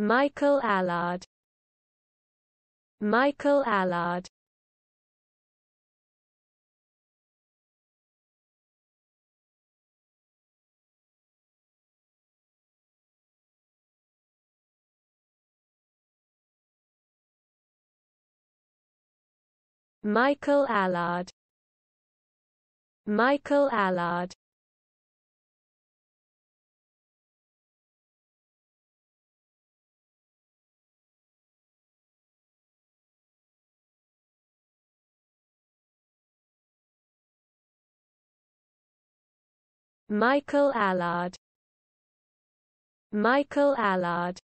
Michael Allard. Michael Allard. Michael Allard. Michael Allard Michael Allard. Michael Allard